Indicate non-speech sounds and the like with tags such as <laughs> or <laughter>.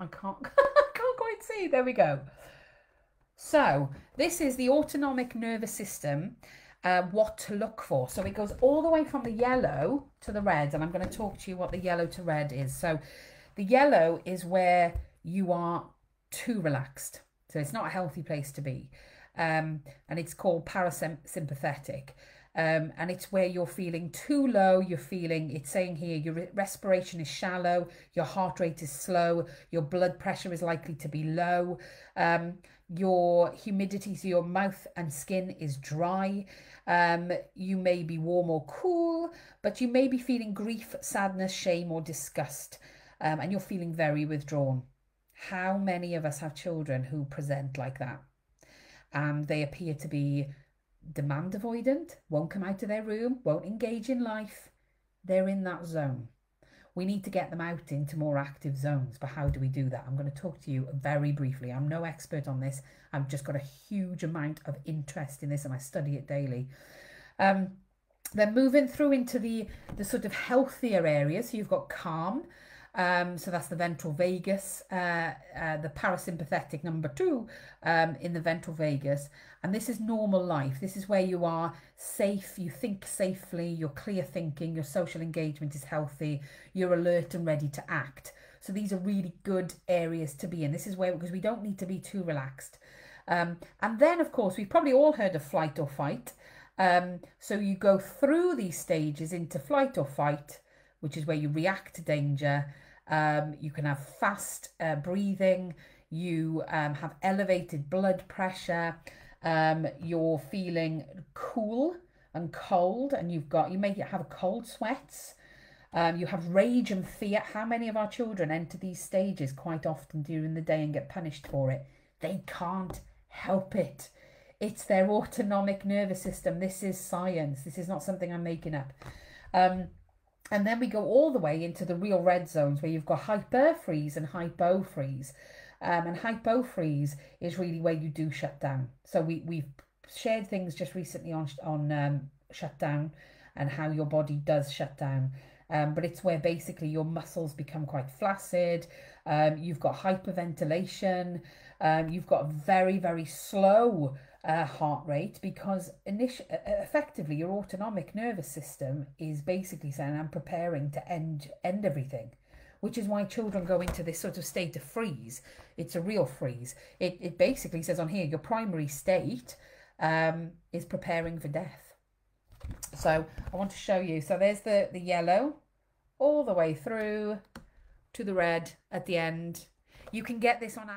I can't, <laughs> can't quite see. There we go. So this is the autonomic nervous system, uh, what to look for. So it goes all the way from the yellow to the red, and I'm going to talk to you what the yellow to red is. So the yellow is where you are too relaxed. So it's not a healthy place to be. Um, and it's called parasympathetic. Um, and it's where you're feeling too low. You're feeling, it's saying here, your respiration is shallow, your heart rate is slow, your blood pressure is likely to be low, um, your humidity to your mouth and skin is dry. Um, you may be warm or cool, but you may be feeling grief, sadness, shame, or disgust, um, and you're feeling very withdrawn. How many of us have children who present like that? Um, they appear to be demand avoidant, won't come out of their room, won't engage in life. They're in that zone. We need to get them out into more active zones. But how do we do that? I'm going to talk to you very briefly. I'm no expert on this. I've just got a huge amount of interest in this and I study it daily. Um, then moving through into the, the sort of healthier areas. So you've got calm. Um, so that's the ventral vagus, uh, uh, the parasympathetic number two um, in the ventral vagus. And this is normal life. This is where you are safe, you think safely, you're clear thinking, your social engagement is healthy, you're alert and ready to act. So these are really good areas to be in. This is where, because we don't need to be too relaxed. Um, and then, of course, we've probably all heard of flight or fight. Um, so you go through these stages into flight or fight, which is where you react to danger. Um, you can have fast uh, breathing. You um, have elevated blood pressure um, you're feeling cool and cold, and you've got, you may have cold sweats. Um, you have rage and fear. How many of our children enter these stages quite often during the day and get punished for it? They can't help it. It's their autonomic nervous system. This is science. This is not something I'm making up. Um, and then we go all the way into the real red zones where you've got hyperfreeze and hypofreeze. Um, and hypofreeze is really where you do shut down. So we, we've shared things just recently on, on um, shutdown and how your body does shut down. Um, but it's where basically your muscles become quite flaccid. Um, you've got hyperventilation. Um, you've got very, very slow uh, heart rate because initially, effectively your autonomic nervous system is basically saying, I'm preparing to end, end everything which is why children go into this sort of state of freeze. It's a real freeze. It, it basically says on here, your primary state um, is preparing for death. So I want to show you. So there's the, the yellow all the way through to the red at the end. You can get this on